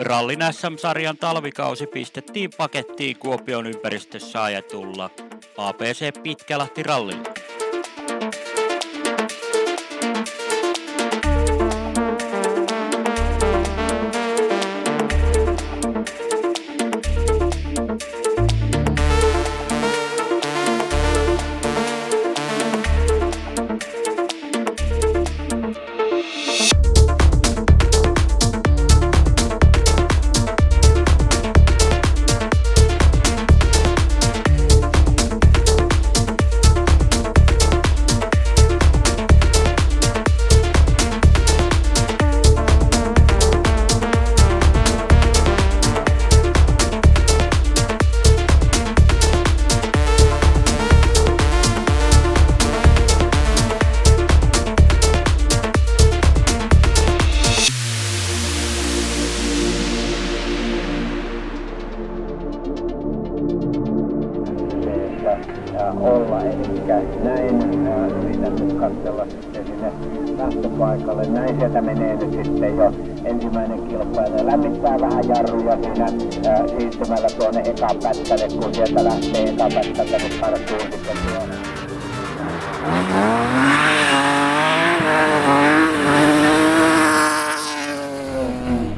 Rallin SM-sarjan talvikausi pistettiin pakettiin Kuopion ympäristössä ajetulla APC Pitkälahti rallilla.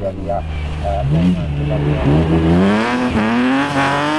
Jaya. Uh.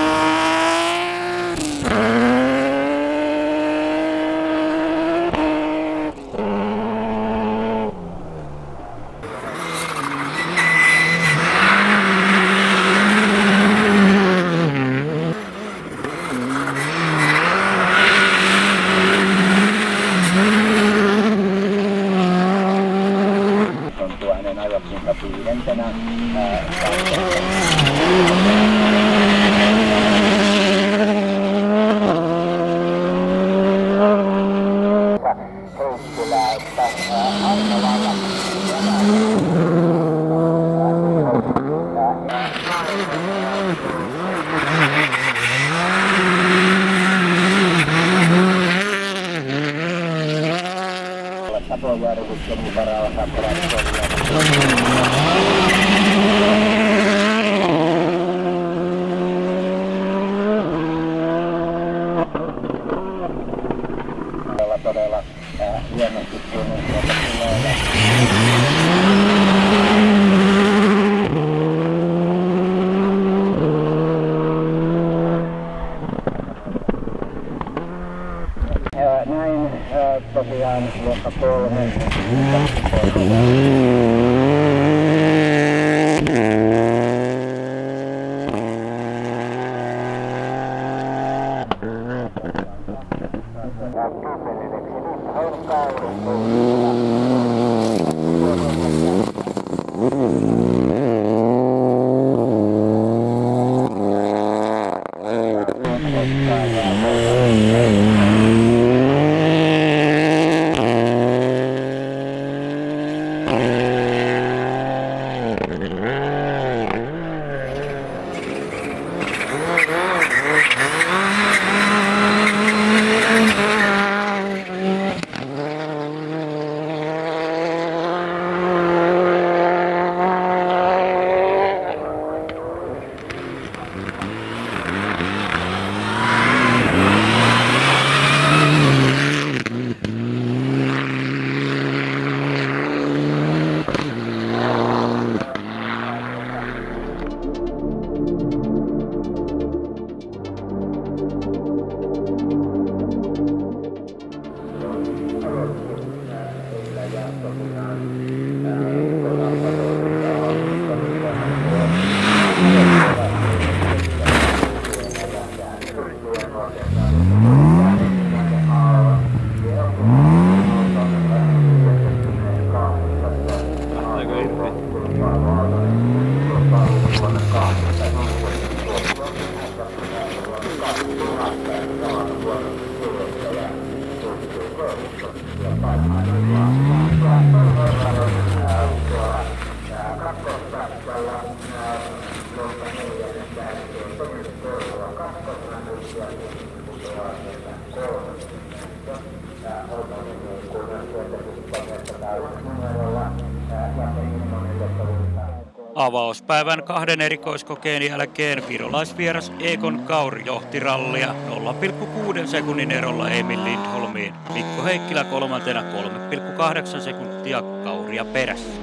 Avauspäivän kahden erikoiskokeen jälkeen virolaisvieras Ekon kaur johti rallia 0,6 sekunnin erolla Emil Lindholmiin. Mikko Heikkilä kolmantena 3,8 sekuntia Kauria perässä.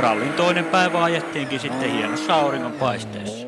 Rallin toinen päivä ajettiinkin sitten hienossa auringonpaisteessa.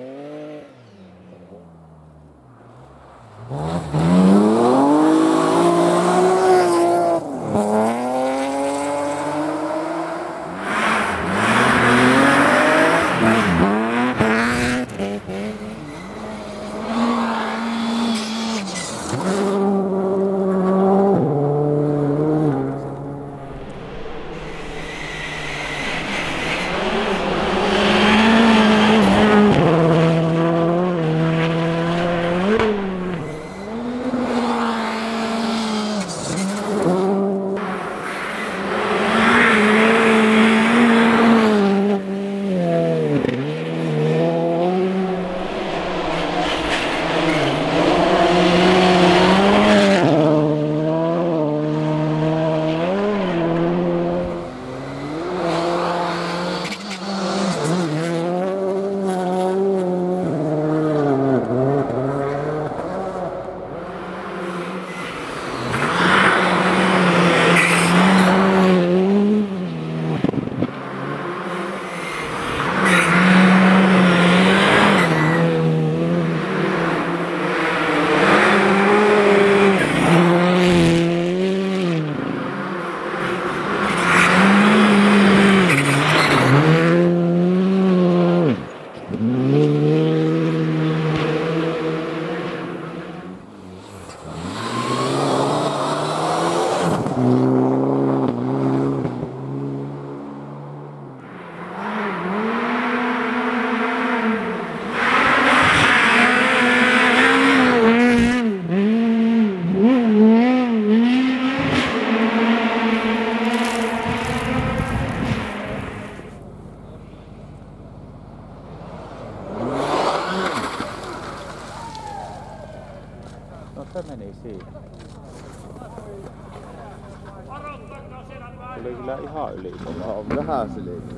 Vähän silti.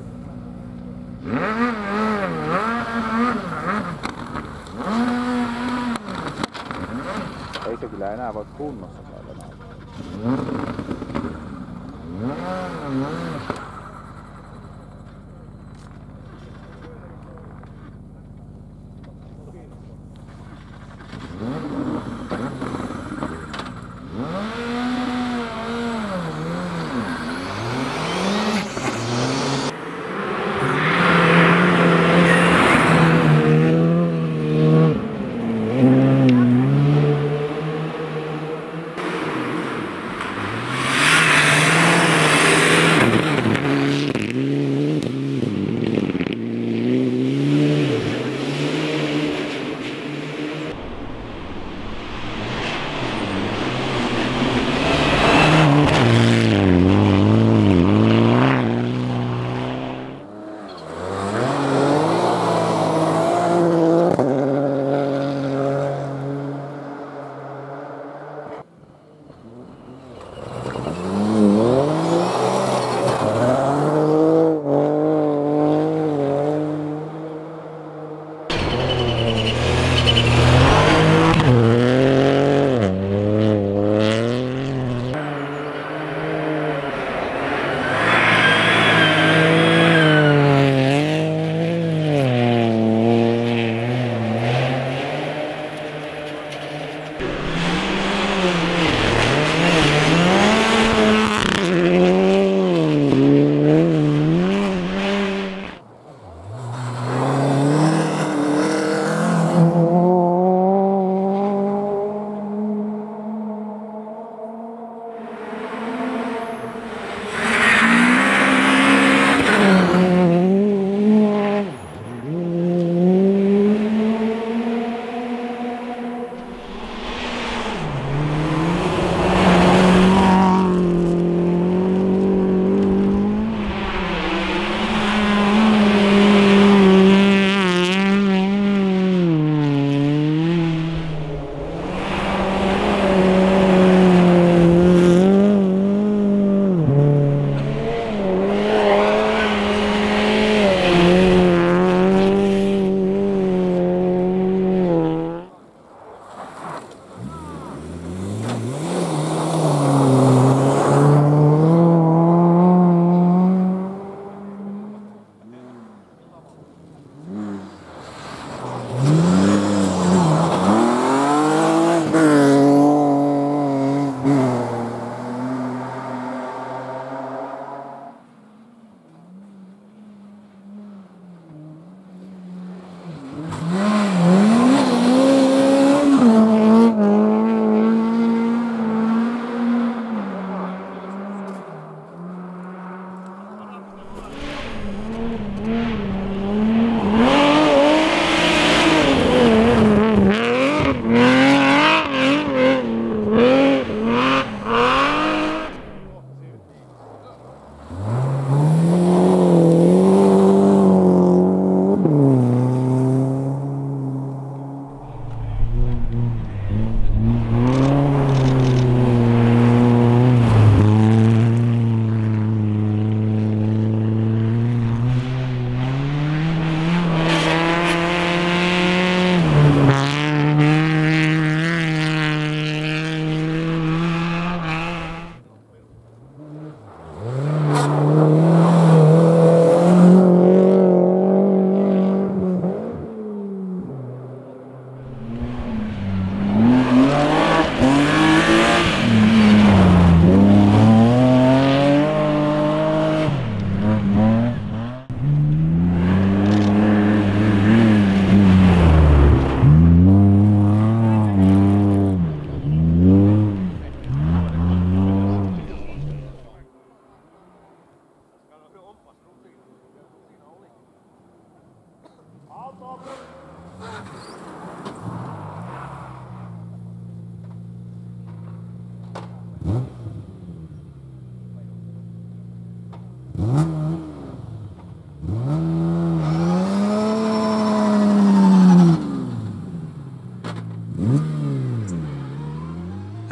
Ei se kyllä enää voi kunnossa käydä näin.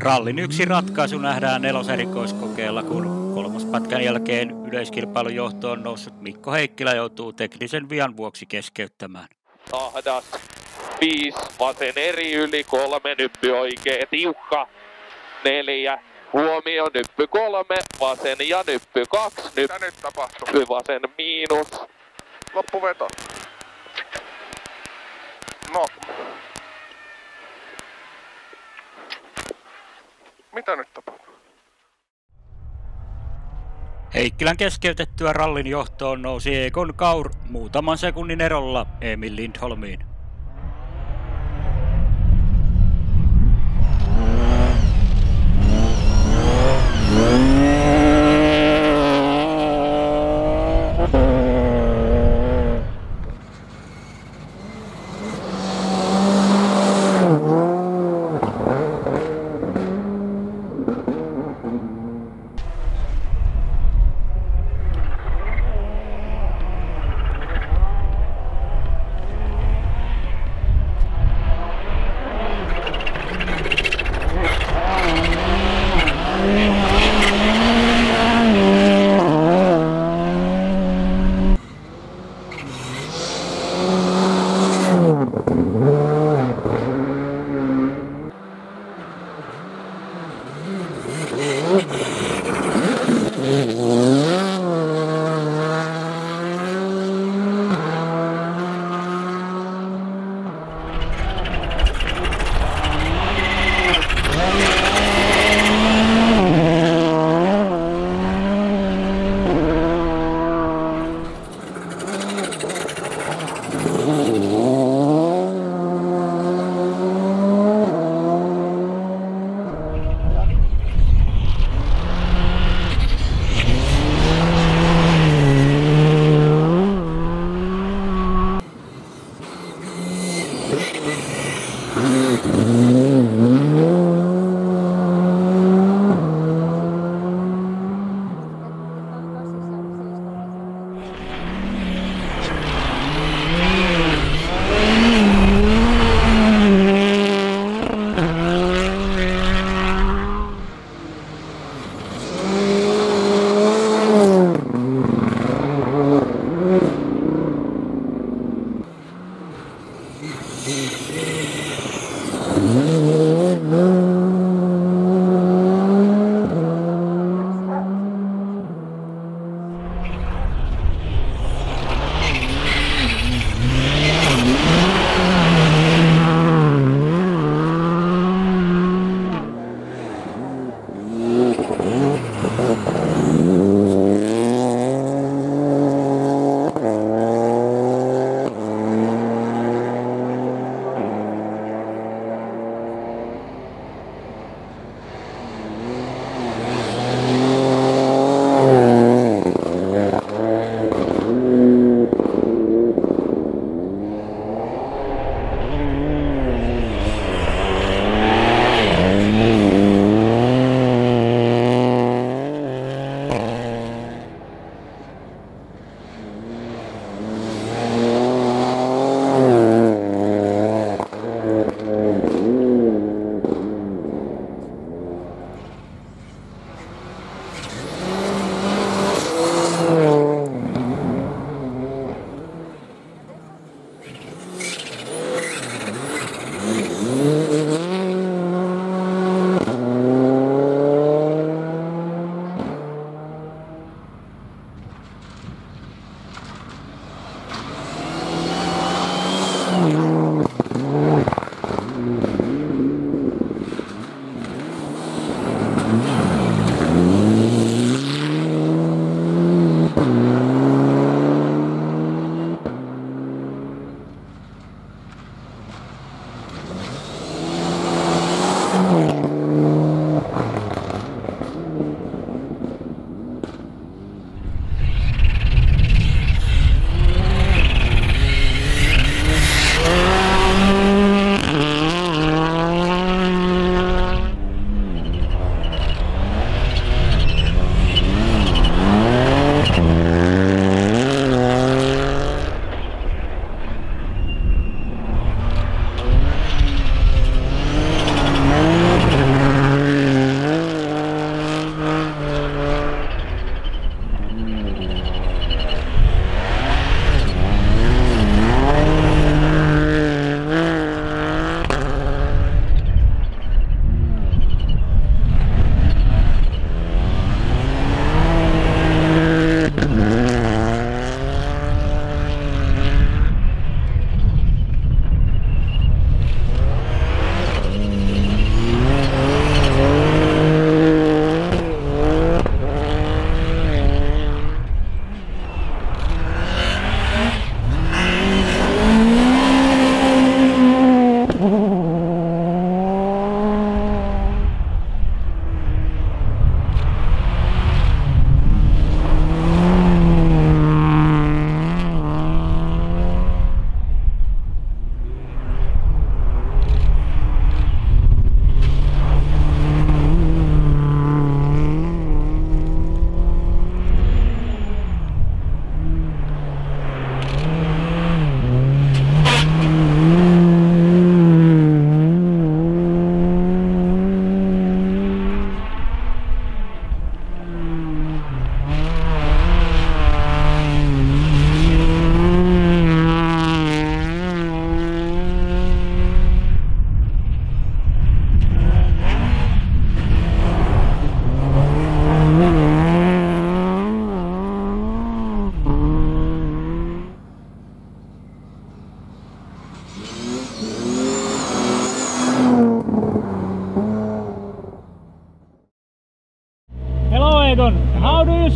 Rallin yksi ratkaisu nähdään neloserikoiskokeella, kun kolmospätkän jälkeen yleiskilpailun johtoon noussut Mikko Heikkilä joutuu teknisen vian vuoksi keskeyttämään. Ahdas, viisi, vasen eri yli, kolme, nyppy oikee, tiukka, neljä, huomio, nyppy kolme, vasen ja nyppy kaksi, Mitä nyt tapahtuu? nyppy vasen miinus, Loppuveto. No. Mitä nyt tapahtuu? Heikkilän keskeytettyä rallin johtoon nousi Egon Kaur muutaman sekunnin erolla Emil Lindholmiin.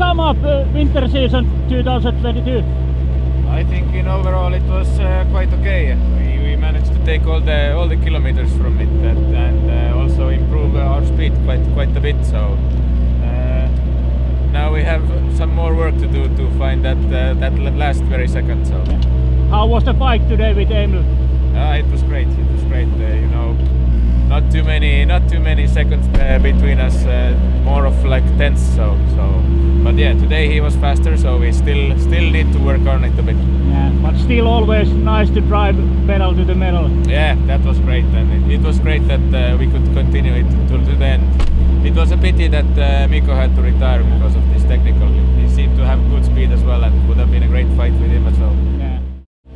Sum up winter season 2022? I think in overall it was uh, quite okay. We, we managed to take all the all the kilometers from it and, and uh, also improve our speed quite quite a bit. So uh, now we have some more work to do to find that uh, that last very second. So How was the fight today with Emil? uh, it was great. It was great. Uh, you know, not too many not too many seconds uh, between us. Uh, more of like tenths. So so. But yeah, today he was faster. So we still still need to work on it a bit. Yeah, but still always nice to drive pedal to the metal. Yeah, that was great, and it, it was great that uh, we could continue it to, to the end. It was a pity that uh, Miko had to retire because of this technical. He seemed to have good speed as well, and would have been a great fight with him as well. Yeah.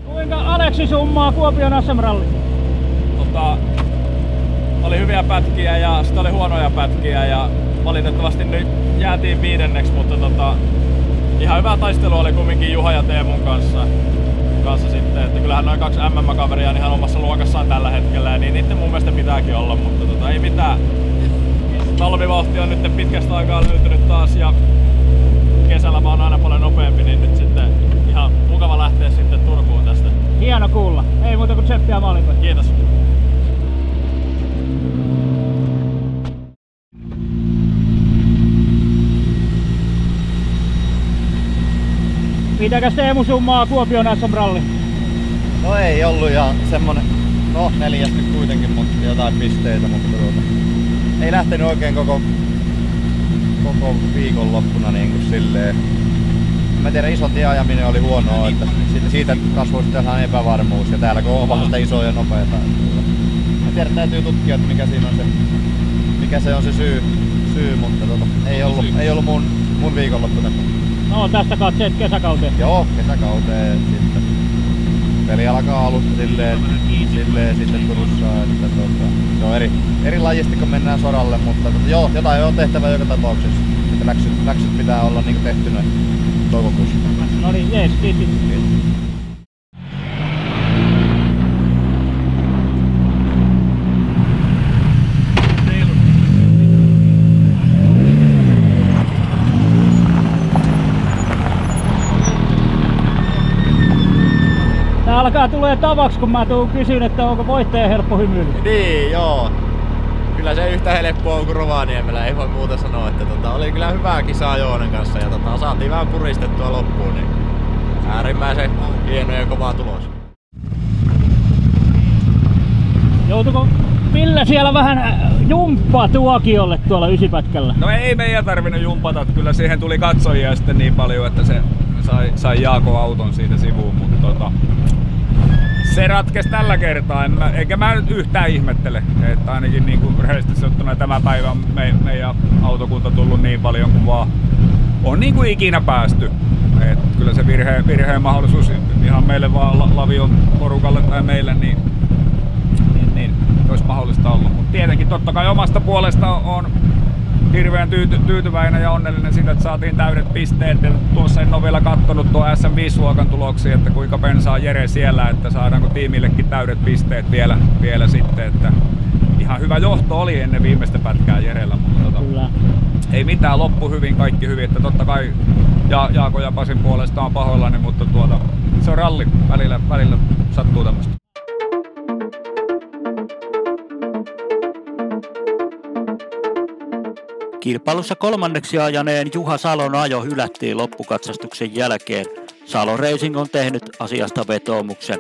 Kuinka Aleksi summaa Kuopion SM-ralli? tota, oli hyviä pätkiä ja sitten oli huonoja pätkiä ja valitettavasti nyt jäätiin viidenneksi, mutta tota, ihan hyvä taistelu oli kumminkin Juha ja Teemun kanssa, kanssa sitten, että kyllähän noin kaksi MM-kaveria on ihan omassa luokassaan tällä hetkellä ja niin niiden mun mielestä pitääkin olla, mutta tota, ei mitään. Talvivauhti on nyt pitkästä aikaa löytynyt taas ja kesällä mä oon aina paljon nopeampi, niin nyt sitten ihan mukava lähteä sitten Turkuun tästä. Hieno kuulla. Ei muuta kuin tseppiä maalinkoja. Kiitos. Mitäkäs Teemu summaa Kuopion SM-ralli? No ei ollut ihan semmonen, no neljäs nyt kuitenkin, mutta jotain pisteitä, mutta tuota, ei lähtenyt oikein koko, koko viikonloppuna niin kuin silleen. Mä tiedän, ison tien ajaminen oli huonoa, että siitä, siitä kasvoi sitten sellainen epävarmuus ja täällä kun on vasta iso ja nopeeta. Mä tiedän, täytyy tutkia, että mikä siinä on se, mikä se on se syy, syy mutta tota, ei ollut, ei ollut mun, mun viikonloppuna. No tästä katseet kesäkauteen. Joo, kesäkauteen sitten. Peli alkaa alusta silleen, silleen sitten Turussa, että tota, se on eri, eri lajisti kun mennään soralle, mutta tota, joo, jotain on tehtävä joka tapauksessa. Että läksyt, läksyt pitää olla niinku tehty noin toukokuussa. No niin, jees, kiitos. Alkaa tulee tavaksi, kun mä tuun kysyn, että onko voittaja helppo hymyillä. Niin, joo. Kyllä se yhtä helppoa on kuin Rovaniemellä, ei voi muuta sanoa. Että tota, oli kyllä hyvää kisaa Joonan kanssa ja tota, saatiin vähän puristettua loppuun, niin äärimmäisen hieno ja kova tulos. Joutuiko Ville siellä vähän äh, jumppaa tuokiolle tuolla ysipätkällä? No ei meidän tarvinnut jumpata, kyllä siihen tuli katsojia sitten niin paljon, että se sai, sai Jaako auton siitä sivuun, mutta tota, se ratkesi tällä kertaa, en mä, eikä mä nyt yhtään ihmettele, että ainakin niin kuin rehellisesti sanottuna tämä päivä on me, meidän autokunta tullut niin paljon kuin vaan on niin kuin ikinä päästy. Et kyllä se virhe, virheen mahdollisuus ihan meille vaan la- Lavion porukalle tai meille, niin, niin, niin olisi mahdollista ollut. Mutta tietenkin totta kai omasta puolesta on hirveän tyyty, tyytyväinen ja onnellinen siitä, että saatiin täydet pisteet. Ja tuossa en ole vielä kattonut tuo SM5-luokan tuloksia, että kuinka pensaa Jere siellä, että saadaanko tiimillekin täydet pisteet vielä, vielä sitten. Että ihan hyvä johto oli ennen viimeistä pätkää Jerellä, mutta tota, Kyllä. ei mitään, loppu hyvin, kaikki hyvin. Että totta kai ja, Jaako ja Pasin puolesta on pahoillani, mutta tuota, se on ralli, välillä, välillä sattuu tämmöistä. Kilpailussa kolmanneksi ajaneen Juha Salon ajo hylättiin loppukatsastuksen jälkeen. Salo Racing on tehnyt asiasta vetoomuksen.